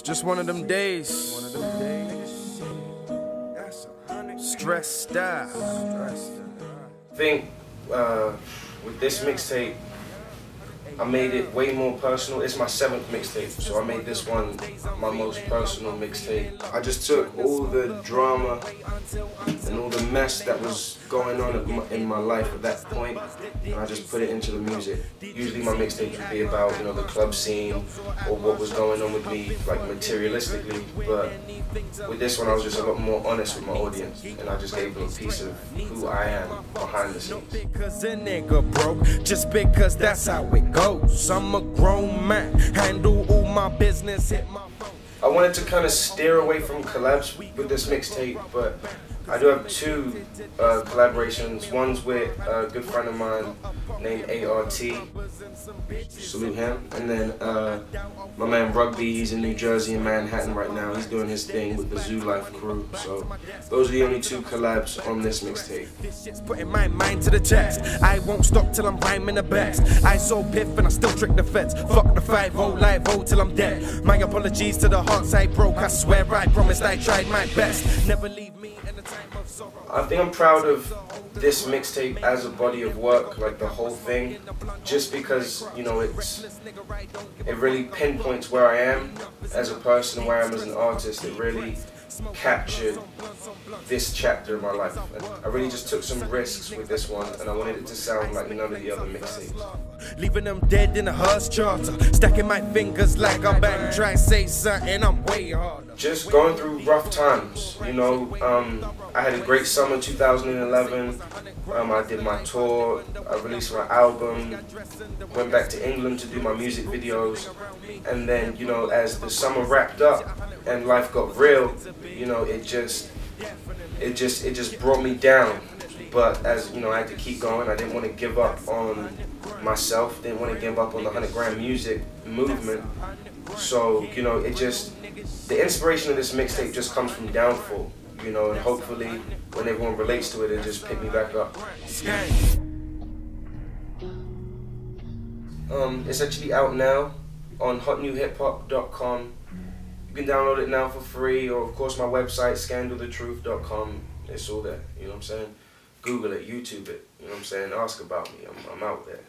It's just one of them days. One of them days. Stressed out. I think uh, with this mixtape, I made it way more personal. It's my seventh mixtape, so I made this one my most personal mixtape. I just took all the drama and all the mess that was going on in my life at that point, and I just put it into the music. Usually my mixtapes would be about, you know, the club scene or what was going on with me, like materialistically, but with this one I was just a lot more honest with my audience, and I just gave them a piece of who I am behind the scenes. Just because that's how it goes. I'm a grown man, handle all my business, hit my phone. I wanted to kind of steer away from collabs with this mixtape, but I do have two uh, collaborations. One's with a good friend of mine named ART. Salute him. And then uh, my man Rugby, he's in New Jersey in Manhattan right now. He's doing his thing with the Zoo Life crew. So those are the only two collabs on this mixtape. Putting my mind to the test. I won't stop till I'm rhyming the best. I piff and I still trick the feds. Fuck the 5 0 live oh till I'm dead. My apologies to the hearts I broke. I swear I promised I tried my best. Never leave me. I think I'm proud of this mixtape as a body of work, like the whole thing, just because, you know, it's, it really pinpoints where I am as a person, where I am as an artist. It really captured this chapter of my life. And I really just took some risks with this one, and I wanted it to sound like none of the other mixtapes. Leaving them dead in a hearse charter, stacking my fingers like I'm back, trying to say something, I'm way harder. Just going through rough times, you know. Um, I had a great summer 2011. Um, I did my tour, I released my album, went back to England to do my music videos, and then, you know, as the summer wrapped up and life got real, you know, it just, it just, it just brought me down. But as you know, I had to keep going. I didn't want to give up on myself. Didn't want to give up on the HunnitGrandMusik movement. So you know, it just, the inspiration of this mixtape just comes from downfall. You know, and hopefully when everyone relates to it, it just pick me back up. Um, it's actually out now on hotnewhiphop.com. You can download it now for free, or of course my website, skandlethetruth.com. It's all there, you know what I'm saying? Google it, YouTube it, you know what I'm saying? Ask about me, I'm, I'm out there.